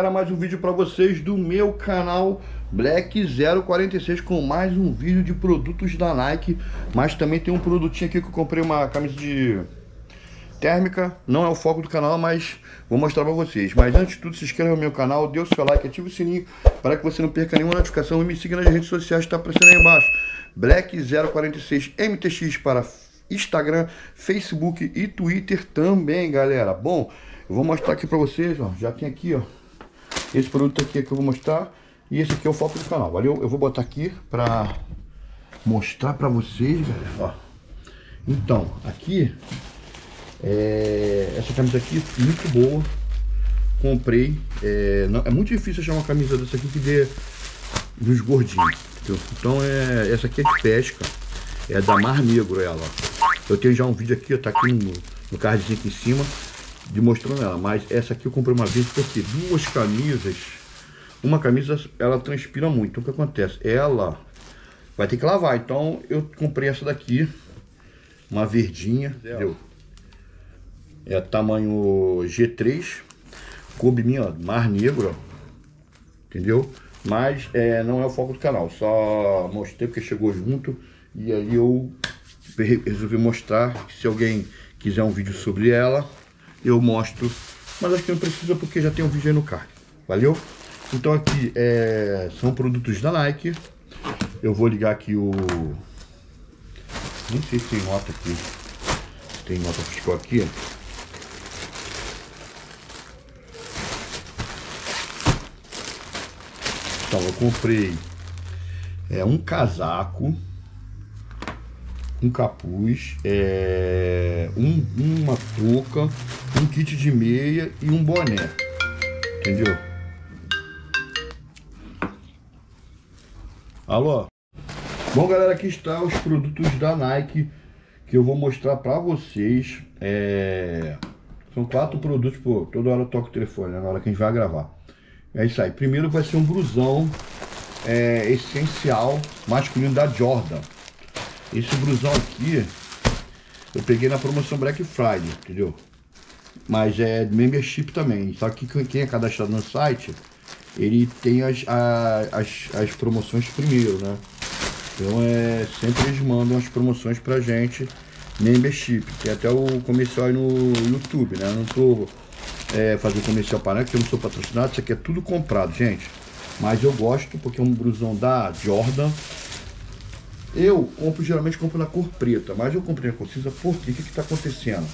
galera, mais um vídeo para vocês do meu canal Black 046 com mais um vídeo de produtos da Nike. Mas também tem um produtinho aqui que eu comprei uma camisa de térmica. Não é o foco do canal, mas vou mostrar para vocês. Mas antes de tudo, se inscreva no meu canal, dê o seu like, ative o sininho Para que você não perca nenhuma notificação e me siga nas redes sociais está aparecendo aí embaixo. Black 046 MTX para Instagram, Facebook e Twitter também, galera. Bom, eu vou mostrar aqui para vocês, ó, já tem aqui, ó esse produto aqui é que eu vou mostrar. E esse aqui é o foco do canal, valeu? Eu vou botar aqui pra mostrar pra vocês, galera, ó. Então, aqui, é, essa camisa aqui, muito boa. Comprei. É, não, é muito difícil achar uma camisa dessa aqui que dê dos gordinhos. Entendeu? Então, é, essa aqui é de pesca. É da Mar Negro ela, ó. Eu tenho já um vídeo aqui, ó, tá aqui no, no cardzinho aqui em cima demonstrando ela. Mas essa aqui eu comprei uma vez porque duas camisas, uma camisa ela transpira muito. Então o que acontece? Ela vai ter que lavar. Então eu comprei essa daqui, uma verdinha, é, entendeu? É tamanho G3, coube minha, ó, mar negro, ó, entendeu? Mas é, não é o foco do canal, só mostrei porque chegou junto e aí eu resolvi mostrar se alguém quiser um vídeo sobre ela, eu mostro. Mas acho que não precisa porque já tem um vídeo aí no card. Valeu? Então aqui é, são produtos da Nike. Eu vou ligar aqui o... Nem sei se tem nota aqui. Tem nota fiscal aqui. Então eu comprei é, um casaco um capuz, é, um, uma touca, um kit de meia e um boné. Entendeu? Alô? Bom, galera, aqui está os produtos da Nike que eu vou mostrar pra vocês. É... São quatro produtos, pô, toda hora eu toco o telefone, né, na hora que a gente vai gravar. É isso aí. Primeiro vai ser um brusão é, essencial masculino da Jordan. Esse blusão aqui, eu peguei na promoção Black Friday, entendeu? Mas é membership também. Só que quem é cadastrado no site, ele tem as, as, as promoções primeiro, né? Então é sempre eles mandam as promoções pra gente, membership. Tem até o comercial aí no YouTube, né? Eu não tô é, fazendo comercial para que eu não sou patrocinado, isso aqui é tudo comprado, gente. Mas eu gosto porque é um blusão da Jordan eu compro, geralmente compro na cor preta, mas eu comprei na cor cinza porque o que está acontecendo?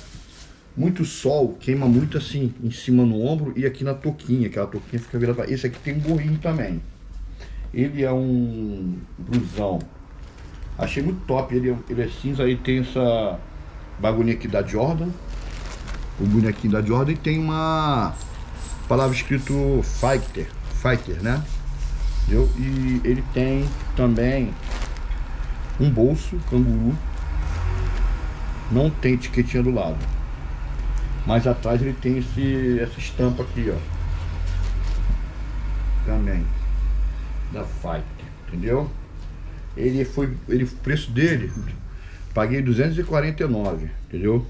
Muito sol queima muito assim em cima no ombro e aqui na toquinha, aquela toquinha fica virada. Esse aqui tem um gorrinho também. Ele é um blusão. Achei muito top. Ele é, ele é cinza, aí tem essa bagulhinha aqui da Jordan. O bonequinho da Jordan e tem uma palavra escrito Fighter. Fighter, né? Entendeu? E ele tem também um bolso canguru. Não tem etiquetinha do lado. Mas atrás ele tem esse, essa estampa aqui, ó. Também. Da Fight, entendeu? Ele foi, ele, o preço dele, paguei 249, entendeu?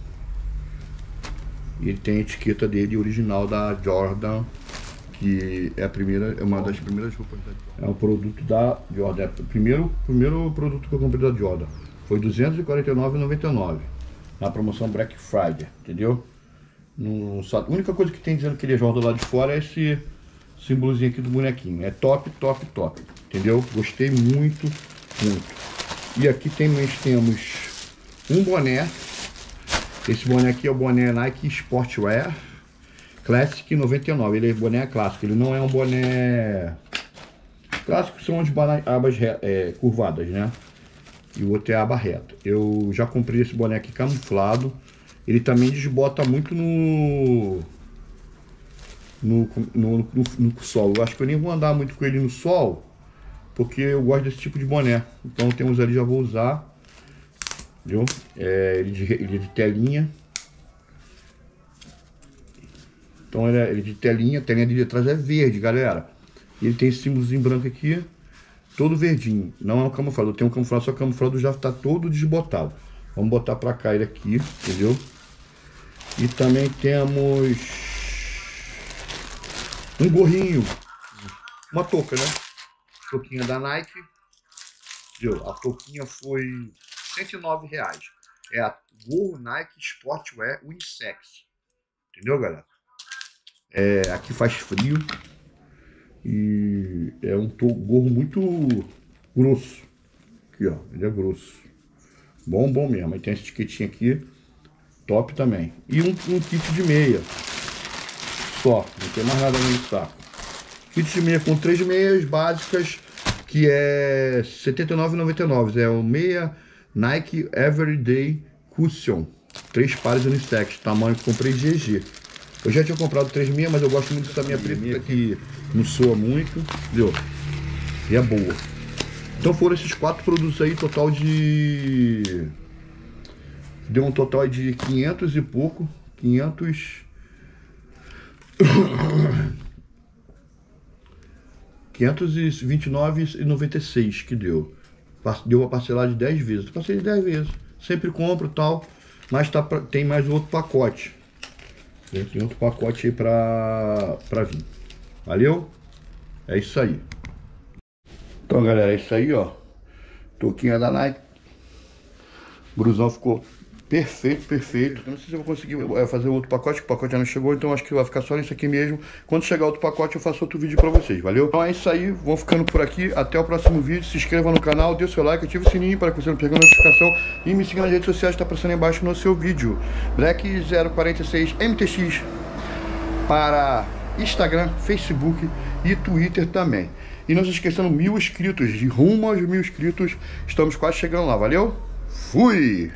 E tem a etiqueta dele original da Jordan que é a primeira, é uma das primeiras roupas da Jordan. É um produto da Jordan. É o primeiro, primeiro produto que eu comprei da Jordan. Foi R$ 249,99 na promoção Black Friday, entendeu? No, só, a única coisa que tem dizendo que ele é Jordan lá de fora é esse símbolozinho aqui do bonequinho. É top, top, top, entendeu? Gostei muito, muito. E aqui também temos um boné. Esse boné aqui é o boné Nike Sportwear Classic 99, ele é boné clássico, ele não é um boné clássico, são as abas é, curvadas, né? E o outro é a aba reta. Eu já comprei esse boné aqui camuflado, ele também desbota muito no no, no, no, no sol. Eu acho que eu nem vou andar muito com ele no sol, porque eu gosto desse tipo de boné. Então temos ali, já vou usar, viu? É, ele, de, ele de telinha, Então ele é, ele é de telinha, a telinha de trás é verde, galera. E ele tem esse símbolozinho branco aqui, todo verdinho. Não é um camuflado, tem um camuflado, só o camuflado já está todo desbotado. Vamos botar para cá ele aqui, entendeu? E também temos Um gorrinho, uma touca, né? Touquinha da Nike. Viu? A touquinha foi 109 reais. É a gorro Nike Sportwear Unisex. Entendeu, galera? É, aqui faz frio. E é um gorro muito grosso. Aqui, ó. Ele é grosso. Bom, bom mesmo. Aí tem essa etiquetinha aqui. Top também. E um, um kit de meia. Só. Não tem mais nada no saco. Kit de meia com três meias básicas. Que é R$ 79,99. É o meia Nike Everyday Cushion. Três pares unissex. Tamanho que comprei GG. Eu já tinha comprado três meias, mas eu gosto muito dessa minha preta que não soa muito. Entendeu? E é boa. Então foram esses quatro produtos aí, total de... Deu um total de 500 e pouco. 500... 529,96 que deu. Deu uma parcelar de 10 vezes. Passei de 10 vezes. Sempre compro tal, mas tá pra, tem mais outro pacote. Tem outro pacote aí pra, pra vir. Valeu? É isso aí. Então, galera, é isso aí, ó. Toquinha da Nike. O brusão ficou perfeito, perfeito. Não sei se eu vou conseguir é, fazer outro pacote, o pacote já não chegou, então acho que vai ficar só nisso aqui mesmo. Quando chegar outro pacote, eu faço outro vídeo pra vocês, valeu? Então é isso aí, vou ficando por aqui. Até o próximo vídeo. Se inscreva no canal, dê o seu like, ative o sininho para que você não perca a notificação. E me siga nas redes sociais, tá aparecendo aí embaixo no seu vídeo. Black046 MTX para Instagram, Facebook e Twitter também. E não se esquecendo, mil inscritos, de rumo aos mil inscritos, estamos quase chegando lá, valeu? Fui!